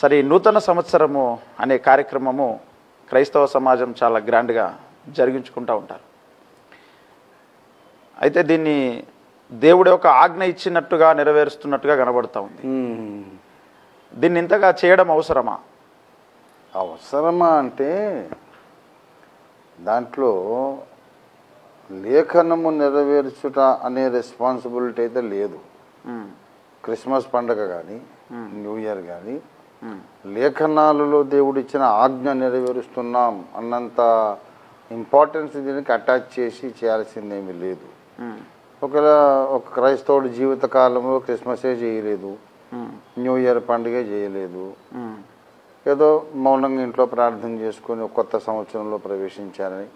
సరే నూతన సంవత్సరము అనే కార్యక్రమము క్రైస్తవ సమాజం చాలా గ్రాండ్గా జరిగించుకుంటూ ఉంటారు. అయితే దీన్ని దేవుడి యొక్క ఆజ్ఞ ఇచ్చినట్టుగా నెరవేరుస్తున్నట్టుగా కనబడుతూ ఉంది. దీన్ని ఇంతగా చేయడం అవసరమా? అవసరమా అంటే దాంట్లో లేఖనము నెరవేర్చుట అనే రెస్పాన్సిబిలిటీ అయితే లేదు. క్రిస్మస్ పండగ కానీ న్యూ ఇయర్ కానీ లేఖనాలలో దేవుడిచ్చిన ఆజ్ఞ నెరవేరుస్తున్నాం అన్నంత ఇంపార్టెన్స్ దీనికి అటాచ్ చేసి చేయాల్సిందేమీ లేదు. ఒకవేళ ఒక క్రైస్తవుడు జీవిత కాలంలో క్రిస్మసే చేయలేదు న్యూ ఇయర్ పండుగ చేయలేదు ఏదో మౌనంగా ఇంట్లో ప్రార్థన చేసుకొని కొత్త సంవత్సరంలో ప్రవేశించారని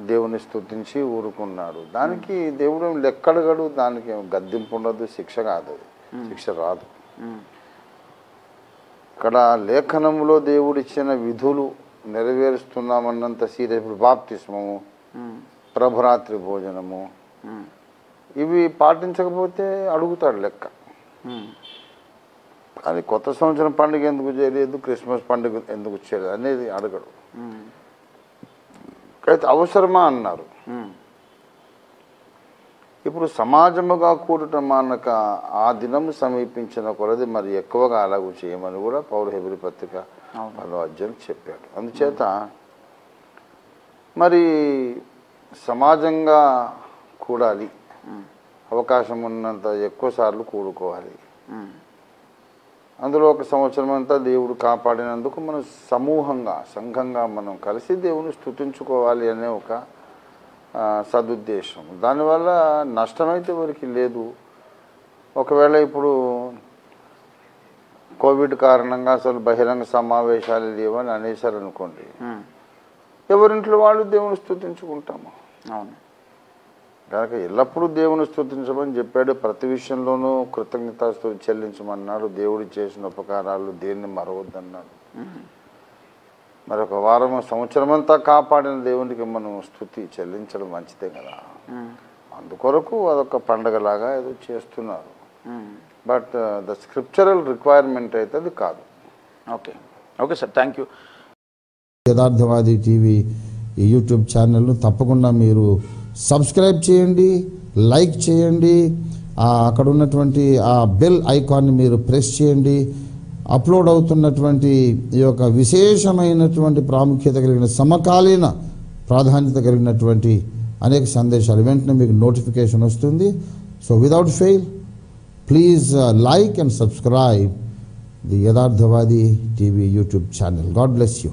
దేవుని స్థుతించి ఊరుకున్నాడు. దానికి దేవుడు లెక్కడగడు దానికి గద్దింపు ఉండదు శిక్ష కాదు శిక్ష రాదు. ఇక్కడ లేఖనంలో దేవుడు ఇచ్చిన విధులు నెరవేరుస్తున్నామన్నంత సీరియస్ ఇప్పుడు బాప్తిస్మము ప్రభురాత్రి భోజనము. ఇవి పాటించకపోతే అడుగుతాడు లెక్క. అది కొత్త సంవత్సరం పండుగ ఎందుకు చేయలేదు క్రిస్మస్ పండుగ ఎందుకు చేయలేదు అనేది అడగడు. అయితే అవసరమా అన్నారు. ఇప్పుడు సమాజముగా కూడటం మానక ఆ దినం సమీపించిన కొలది మరి ఎక్కువగా అలాగూ చేయమని కూడా పౌర హెబిరి పత్రిక. పదో అధ్యాయం చెప్పాడు. అందుచేత మరి సమాజంగా కూడాలి. అవకాశం ఉన్నంత ఎక్కువ సార్లు కూడుకోవాలి. అందులో ఒక సంవత్సరం అంతా దేవుడు కాపాడినందుకు మనం సమూహంగా సంఘంగా మనం కలిసి దేవుని స్తుతించుకోవాలి అనే ఒక సదుద్దేశం. దానివల్ల నష్టమైతే ఎవరికి లేదు. ఒకవేళ ఇప్పుడు కోవిడ్ కారణంగా అసలు బహిరంగ సమావేశాలు లేవని అనేసారు అనుకోండి ఎవరింట్లో వాళ్ళు దేవుని స్తుతించుకుంటాము. అవును. కనుక ఎల్లప్పుడూ దేవుని స్తుతించమని చెప్పాడు. ప్రతి విషయంలోనూ కృతజ్ఞతాస్తుతి చెల్లించమన్నాడు. దేవుడు చేసిన ఉపకారాలు దేన్ని మరవద్దన్నాడు. ఉమ్, మరి ఒక వారం సంవత్సరం అంతా కాపాడిన దేవునికి మనం స్థుతి చెల్లించడం మంచిదే కదా. అందుకొరకు అదొక పండగలాగా ఏదో చేస్తున్నారు. బట్ ద స్క్రిప్చరల్ రిక్వైర్మెంట్ అయితే అది కాదు. Okay. Okay sir thank you Yatharthavadi TV ఈ యూట్యూబ్ ఛానల్ను తప్పకుండా మీరు సబ్స్క్రైబ్ చేయండి లైక్ చేయండి ఆ అక్కడ ఉన్నటువంటి ఆ బెల్ ఐకాన్ని మీరు ప్రెస్ చేయండి అప్లోడ్ అవుతున్నటువంటి ఈ యొక్క విశేషమైనటువంటి ప్రాముఖ్యత కలిగిన సమకాలీన ప్రాధాన్యత కలిగినటువంటి అనేక సందేశాలు. వెంటనే మీకు నోటిఫికేషన్ వస్తుంది. So without fail please like and subscribe the Yatharthavadi TV YouTube channel God bless you